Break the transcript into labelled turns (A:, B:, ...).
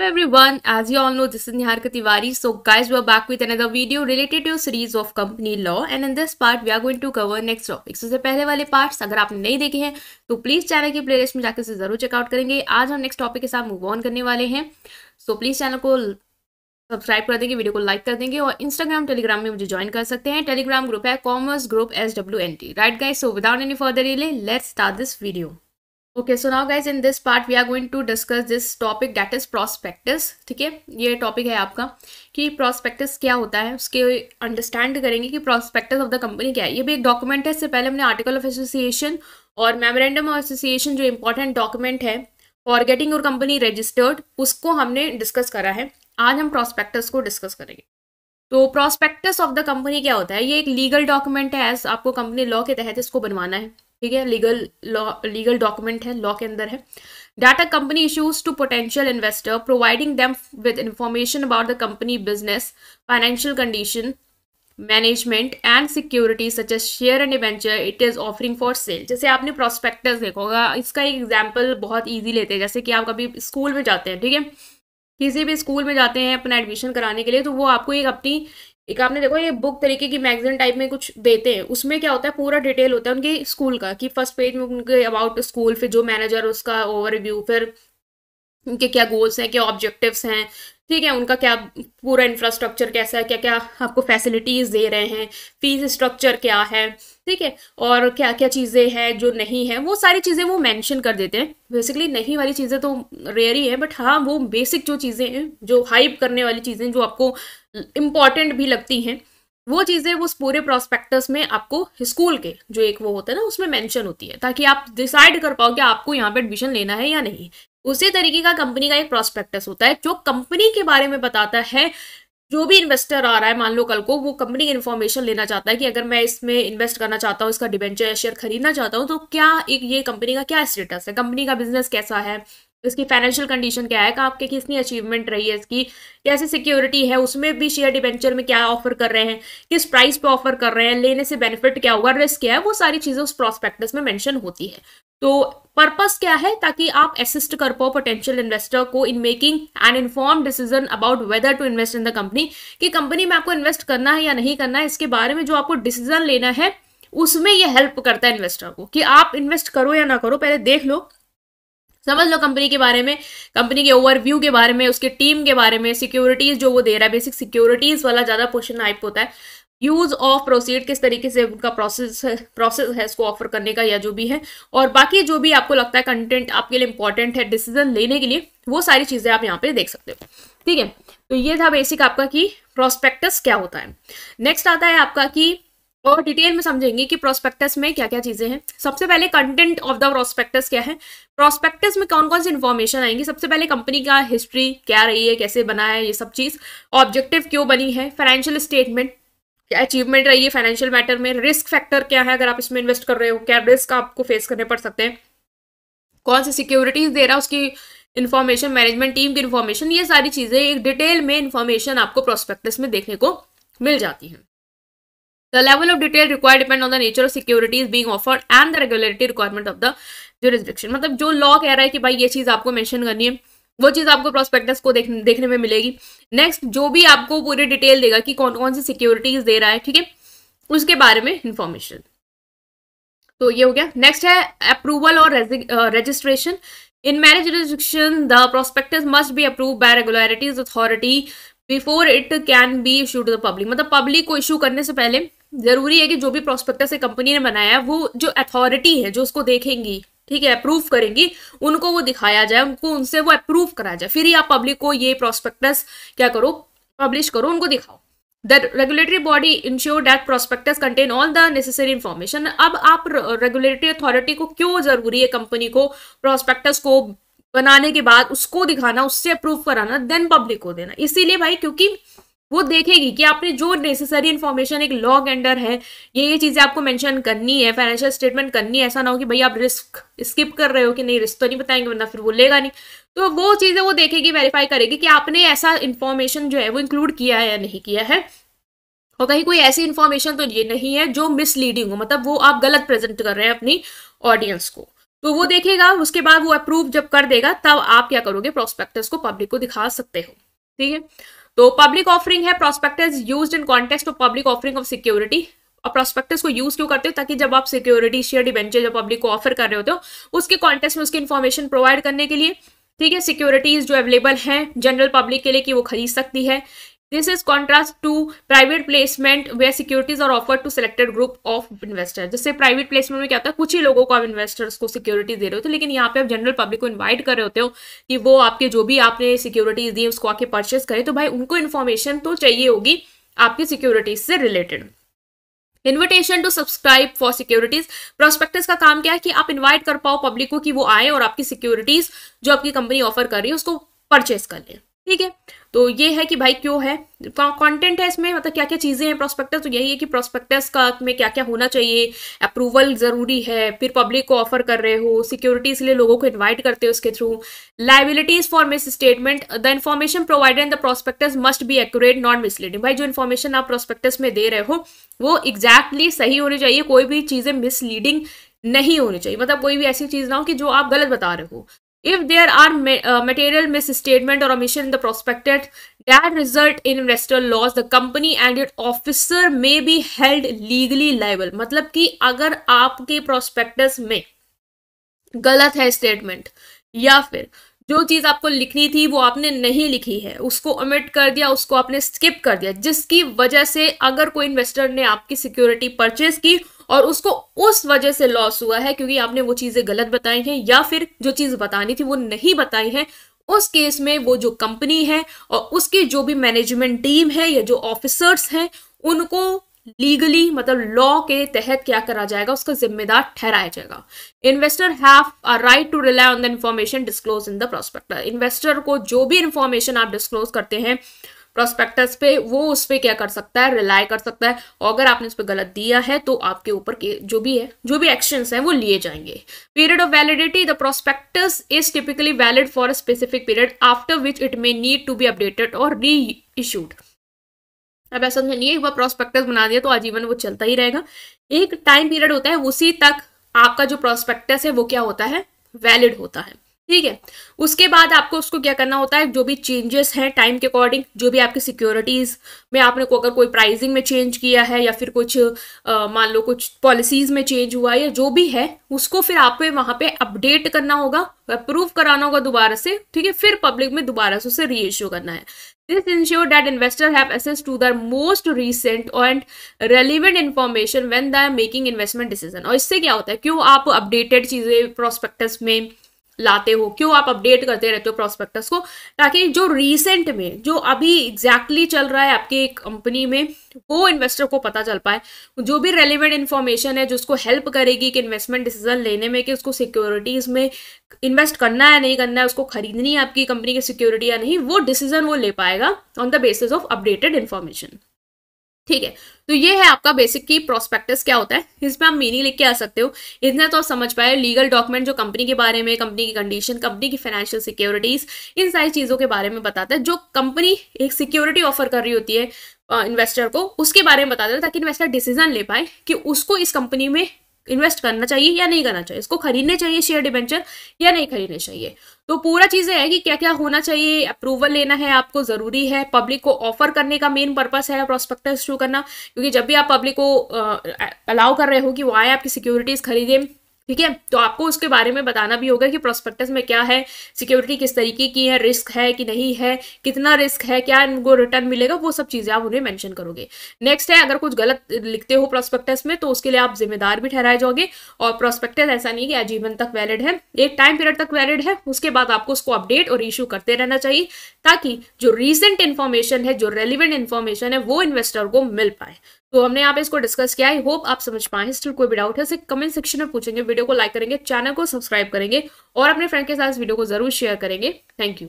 A: Everyone, as you all know, this is Niharika Tiwari. So guys, we're with another video related to a series of company law. And in this part we are going to cover next topic. So पहले वाले parts अगर आपने नहीं देखे हैं तो please channel की playlist में जाकर से ज़रूर चेकआउट करेंगे। आज हम नेक्स्ट टॉपिक के साथ मूव ऑन करने वाले हैं। सो so, प्लीज़ चैनल को सब्सक्राइब कर देंगे वीडियो को लाइक कर देंगे और इंस्टाग्राम टेलीग्राम में मुझे ज्वाइन कर सकते हैं। टेलीग्राम ग्रुप है commerce group S W N T right guys so without any further delay let's start this video okay so now guys in this part we are going to discuss this topic that is prospectus ठीक है? ये topic है आपका कि prospectus क्या होता है? उसके अंडरस्टैंड करेंगे कि प्रॉस्पेक्टस ऑफ़ द कंपनी क्या है। ये भी एक डॉक्यूमेंट है, इससे पहले हमने आर्टिकल ऑफ़ एसोसिएशन और मेमोरेंडम ऑफ़ एसोसिएशन जो इंपॉर्टेंट डॉक्यूमेंट है for getting your company registered उसको हमने डिस्कस करा है। आज हम प्रॉस्पेक्टस को डिस्कस करेंगे। तो प्रॉस्पेक्टस ऑफ़ द कंपनी क्या होता है? ये एक लीगल डॉक्यूमेंट है एज आपको कंपनी लॉ के तहत इसको बनवाना है। ठीक है लीगल लॉ लीगल डॉक्यूमेंट है लॉ के अंदर है। Data company issues to potential investor providing them with information about the company business financial condition management and security such as share and debenture it is offering for sale जैसे आपने prospectus देखा होगा, इसका एक example बहुत easy लेते हैं, जैसे कि आप कभी स्कूल में जाते हैं, ठीक है? किसी भी स्कूल में जाते हैं अपना एडमिशन कराने के लिए तो वो आपको एक अपनी एक आपने देखो ये बुक तरीके की मैगजीन टाइप में कुछ देते हैं, उसमें क्या होता है, पूरा डिटेल होता है उनके स्कूल का कि फ़र्स्ट पेज में उनके अबाउट स्कूल फिर जो मैनेजर उसका ओवरव्यू फिर उनके क्या गोल्स हैं, क्या ऑब्जेक्टिव्स हैं, ठीक है, उनका क्या पूरा इंफ्रास्ट्रक्चर कैसा है क्या क्या आपको फैसिलिटीज़ दे रहे हैं फ़ीस स्ट्रक्चर क्या है, ठीक है, और क्या क्या चीज़ें हैं जो नहीं है, वो सारी चीज़ें वो मेंशन कर देते हैं। बेसिकली नहीं वाली चीज़ें तो रेयर ही हैं बट हाँ वो बेसिक जो चीज़ें हैं, जो हाइप करने वाली चीज़ें जो आपको इंपॉर्टेंट भी लगती हैं, वो चीज़ें उस पूरे प्रोस्पेक्टस में आपको स्कूल के जो एक वो होता है ना, उसमें मेंशन होती है, ताकि आप डिसाइड कर पाओ कि आपको यहाँ पे एडमिशन लेना है या नहीं। उसी तरीके का कंपनी का एक प्रोस्पेक्टस होता है, जो कंपनी के बारे में बताता है, जो भी इन्वेस्टर आ रहा है, मान लो कल को, वो कंपनी की इन्फॉर्मेशन लेना चाहता है कि अगर मैं इसमें इन्वेस्ट करना चाहता हूँ, इसका डिबेंचर या शेयर खरीदना चाहता हूँ तो क्या एक ये कंपनी का क्या स्टेटस है? कंपनी का बिज़नेस कैसा है? इसकी फाइनेंशियल कंडीशन क्या है? कि आपके कितनी अचीवमेंट रही है इसकी? कैसी सिक्योरिटी है? उसमें भी शेयर डिबेंचर में क्या ऑफ़र कर रहे हैं? किस प्राइस पे ऑफ़र कर रहे हैं? लेने से बेनिफिट क्या होगा रिस्क क्या है? वो सारी चीज़ें उस प्रोस्पेक्टस में मेंशन होती है। तो पर्पस क्या है ताकि आप असिस्ट कर पाओ पोटेंशियल इन्वेस्टर को in making an inform decision about whether to invest in the company कि कंपनी में आपको इन्वेस्ट करना है या नहीं करना है, इसके बारे में जो आपको डिसीज़न लेना है, उसमें ये हेल्प करता है इन्वेस्टर को कि आप इन्वेस्ट करो या ना करो, पहले देख लो, समझ लो कंपनी के बारे में कंपनी के ओवरव्यू के बारे में, उसके टीम के बारे में सिक्योरिटीज जो वो दे रहा है बेसिक सिक्योरिटीज वाला ज़्यादा क्वेश्चन टाइप होता है यूज़ ऑफ़ प्रोसीड किस तरीके से उनका प्रोसेस है प्रोसेस है इसको ऑफ़र करने का या जो भी है। और बाकी जो भी आपको लगता है कंटेंट आपके लिए इंपॉर्टेंट है डिसीज़न लेने के लिए, वो सारी चीज़ें आप यहाँ पे देख सकते हो। ठीक है? तो ये था बेसिक आपका कि प्रोस्पेक्टस क्या होता है। नेक्स्ट आता है आपका कि, और डिटेल में समझेंगे कि प्रोस्पेक्टस में क्या क्या चीज़ें हैं। सबसे पहले कंटेंट ऑफ़ द प्रोस्पेक्टस क्या है? प्रोस्पेक्टस में कौन कौन सी इन्फॉर्मेशन आएँगी? सबसे पहले कंपनी का हिस्ट्री क्या रही है, कैसे बना है, ये सब चीज़। ऑब्जेक्टिव क्यों बनी है? फाइनेंशियल स्टेटमेंट अचीवमेंट रही है फाइनेंशियल मैटर में रिस्क फैक्टर क्या है, अगर आप इसमें इन्वेस्ट कर रहे हो, क्या रिस्क आपको फेस करने पड़ सकते हैं? कौन सी सिक्योरिटीज दे रहा है उसकी इन्फॉर्मेशन मैनेजमेंट टीम की इन्फॉर्मेशन ये सारी चीज़ें एक डिटेल में इन्फॉर्मेशन आपको प्रोस्पेक्टस में देखने को मिल जाती है। The level of detail required depend on the nature of securities being offered and the regulatory requirement of the jurisdiction. मतलब जो लॉ कह रहा है कि भाई ये चीज़ आपको मेंशन करनी है वो चीज़ आपको प्रोस्पेक्टस को देख, देखने में मिलेगी। नेक्स्ट जो भी आपको पूरी डिटेल देगा कि कौन कौन सी सिक्योरिटीज दे रहा है ठीक है? उसके बारे में इंफॉर्मेशन तो ये हो गया। नेक्स्ट है अप्रूवल और registration in marriage registration the prospectus must be approve by regularities authority before it can be issue to the public मतलब पब्लिक को इशू करने से पहले ज़रूरी है कि जो भी प्रोस्पेक्टस कंपनी ने बनाया है वो जो अथॉरिटी है जो उसको देखेंगी ठीक है अप्रूव करेंगी, उनको वो दिखाया जाए, उनको उनसे वो अप्रूव कराया जाए। फिर ही आप पब्लिक को ये प्रोस्पेक्टस क्या करो पब्लिश करो, उनको दिखाओ। The regulatory body ensure that prospectus contain all the necessary information अब आप रेगुलेटरी अथॉरिटी को क्यों ज़रूरी है कंपनी को प्रोस्पेक्टस को बनाने के बाद उसको दिखाना, उससे अप्रूव कराना देन पब्लिक को देना? इसीलिए भाई, क्योंकि वो देखेगी कि आपने जो नेसेसरी इन्फॉर्मेशन एक लॉग एंडर है, ये ये चीज़ें आपको मेंशन करनी है फाइनेंशियल स्टेटमेंट करनी है, ऐसा ना हो कि भाई आप रिस्क स्किप कर रहे हो कि नहीं रिस्क तो नहीं बताएँगे, वरना फिर वो लेगा नहीं। तो वो चीज़ें वो देखेगी वेरीफाई करेगी कि आपने ऐसा इन्फॉर्मेशन जो है वो इंक्लूड किया है या नहीं किया है। और कहीं कोई ऐसी इन्फॉर्मेशन तो ये नहीं है जो मिसलीडिंग हो मतलब वो आप गलत प्रेजेंट कर रहे हैं अपनी ऑडियंस को। तो वो देखेगा, उसके बाद वो अप्रूव जब कर देगा, तब आप क्या करोगे प्रोस्पेक्टस को पब्लिक को दिखा सकते हो। ठीक है? तो पब्लिक ऑफरिंग है prospectus use in context of public offering of security और प्रोस्पेक्टस को यूज़ क्यों करते हो? ताकि जब आप सिक्योरिटी शेयर डिवेंचर जब पब्लिक को ऑफ़र कर रहे होते हो, उसके कॉन्टेक्स्ट में उसकी इन्फॉर्मेशन प्रोवाइड करने के लिए, ठीक है सिक्योरिटीज जो अवेलेबल हैं जनरल पब्लिक के लिए कि वो खरीद सकती है this is contrast to private placement way securities are offer to selected group of investor जैसे प्राइवेट प्लेसमेंट में क्या होता है? कुछ ही लोगों को आप इन्वेस्टर्स को सिक्योरिटी दे रहे होते हो, लेकिन यहाँ पे आप जनरल पब्लिक को इन्वाइट कर रहे होते हो कि वो आपके जो भी आपने सिक्योरिटीज दी उसको आके परचेस करे तो भाई उनको इन्फॉर्मेशन तो चाहिए होगी आपकी सिक्योरिटीज से related invitation to subscribe for securities prospectus का काम क्या है कि आप इन्वाइट कर पाओ पब्लिक को कि वो आए और आपकी सिक्योरिटीज जो आपकी कंपनी ऑफ़र कर रही है, उसको परचेस कर ले। ठीक है? तो ये है कि भाई क्यों है? कंटेंट है इसमें मतलब क्या क्या चीज़ें हैं प्रोस्पेक्टस तो यही है कि प्रोस्पेक्टस का में क्या क्या होना चाहिए। अप्रूवल ज़रूरी है, फिर पब्लिक को ऑफ़र कर रहे हो सिक्योरिटी इसलिए लोगों को इनवाइट करते हो उसके through liabilities for misstatement the information provided in the prospectus must be accurate not misleading भाई जो इन्फॉर्मेशन आप प्रोस्पेक्टस में दे रहे हो, वो एग्जैक्टली exactly सही होनी चाहिए, कोई भी चीज़ें मिसलीडिंग नहीं होनी चाहिए। मतलब कोई भी ऐसी चीज़ ना हो कि जो आप गलत बता रहे हो। If there are ma uh, material misstatement or omission in the prospectus that result in investor loss, the company and its officer may be held legally liable. मतलब कि अगर आपके prospectus में गलत है स्टेटमेंट या फिर जो चीज़ आपको लिखनी थी वो आपने नहीं लिखी है उसको ओमिट कर दिया उसको आपने स्किप कर दिया जिसकी वजह से अगर कोई इन्वेस्टर ने आपकी सिक्योरिटी परचेज की और उसको उस वजह से लॉस हुआ है क्योंकि आपने वो चीज़ें गलत बताई हैं या फिर जो चीज़ बतानी थी वो नहीं बताई है। उस केस में वो जो कंपनी है और उसकी जो भी मैनेजमेंट टीम है या जो ऑफिसर्स हैं, उनको लीगली मतलब लॉ के तहत क्या करा जाएगा, उसका जिम्मेदार ठहराया जाएगा। Investor have a right to rely on the information disclose in the prospector investor को जो भी इन्फॉर्मेशन आप डिस्क्लोज करते हैं प्रोस्पेक्टस पे, वो उस पर क्या कर सकता है रिलाई कर सकता है। अगर आपने उस पर गलत दिया है तो आपके ऊपर जो भी है, जो भी एक्शंस हैं, वो लिए जाएँगे। Period of validity the prospectus is typically valid for a specific period after which it may need to be updated और री इशूड अब ऐसा नहीं एक बार प्रोस्पेक्टस बना दिया तो आजीवन वो चलता ही रहेगा। एक टाइम पीरियड होता है, उसी तक आपका जो प्रोस्पेक्टस है, वो क्या होता है? वैलिड होता है। ठीक है? उसके बाद आपको उसको क्या करना होता है? जो भी चेंजेस हैं टाइम के अकॉर्डिंग जो भी आपके सिक्योरिटीज़ में आपने को अगर कोई प्राइसिंग में चेंज किया है या फिर कुछ मान लो कुछ पॉलिसीज़ में चेंज हुआ या जो भी है, उसको फिर आपको वहाँ पे अपडेट करना होगा अप्रूव कराना होगा दोबारा से, ठीक है? फिर पब्लिक में दोबारा से उसे री इश्यू करना है। This ensure that investor have access to the most recent and relevant information when the making investment decision और इससे क्या होता है? क्यों आप अपडेटेड चीज़ें प्रोस्पेक्टस में लाते हो? क्यों आप अपडेट करते रहते हो प्रोस्पेक्टस को? ताकि जो रीसेंट में, जो अभी एग्जैक्टली exactly चल रहा है आपके कंपनी में, वो इन्वेस्टर को पता चल पाए। जो भी रेलिवेंट इन्फॉर्मेशन है, जो उसको हेल्प करेगी कि इन्वेस्टमेंट डिसीज़न लेने में, कि उसको सिक्योरिटीज में इन्वेस्ट करना है नहीं करना है, उसको खरीदनी है आपकी कंपनी की सिक्योरिटी या नहीं, वो डिसीज़न वो ले पाएगा on the basis of updated information ठीक है? तो ये है आपका बेसिक की प्रोस्पेक्टस क्या होता है? इसमें आप मीनिंग लिख के आ सकते हो। इतना तो समझ पाए लीगल डॉक्यूमेंट जो कंपनी के बारे में कंपनी की कंडीशन कंपनी की फाइनेंशियल सिक्योरिटीज इन सारी चीज़ों के बारे में बताता है, जो कंपनी एक सिक्योरिटी ऑफ़र कर रही होती है इन्वेस्टर को, उसके बारे में बताते हैं, ताकि इन्वेस्टर डिसीज़न ले पाए कि उसको इस कंपनी में इन्वेस्ट करना चाहिए या नहीं करना चाहिए? इसको खरीदने चाहिए शेयर डिवेंचर या नहीं खरीदने चाहिए? तो पूरा चीज़ें है कि क्या क्या होना चाहिए अप्रूवल लेना है आपको ज़रूरी है पब्लिक को ऑफ़र करने का मेन पर्पस है प्रोस्पेक्टस शुरू करना, क्योंकि जब भी आप पब्लिक को अलाउ कर रहे हो कि वो आए आपकी सिक्योरिटीज़ खरीदें ठीक है? तो आपको उसके बारे में बताना भी होगा कि प्रोस्पेक्टस में क्या है सिक्योरिटी किस तरीके की है रिस्क है कि नहीं है, कितना रिस्क है, क्या इनको रिटर्न मिलेगा, वो सब चीज़ें आप उन्हें मेंशन करोगे। नेक्स्ट है, अगर कुछ गलत लिखते हो प्रोस्पेक्टस में तो उसके लिए आप जिम्मेदार भी ठहराए जाओगे और प्रोस्पेक्टस ऐसा नहीं कि आजीवन तक वैलिड है। एक टाइम पीरियड तक वैलिड है, उसके बाद आपको उसको अपडेट और इशू करते रहना चाहिए, ताकि जो रिसेंट इन्फॉर्मेशन है, जो रेलिवेंट इन्फॉर्मेशन है, वो इन्वेस्टर को मिल पाए। तो हमने यहाँ पे इसको डिस्कस किया आई होप आप समझ पाए स्टिल कोई भी डाउट है कमेंट सेक्शन में पूछेंगे वीडियो को लाइक करेंगे चैनल को सब्सक्राइब करेंगे और अपने फ्रेंड के साथ इस वीडियो को ज़रूर शेयर करेंगे। Thank you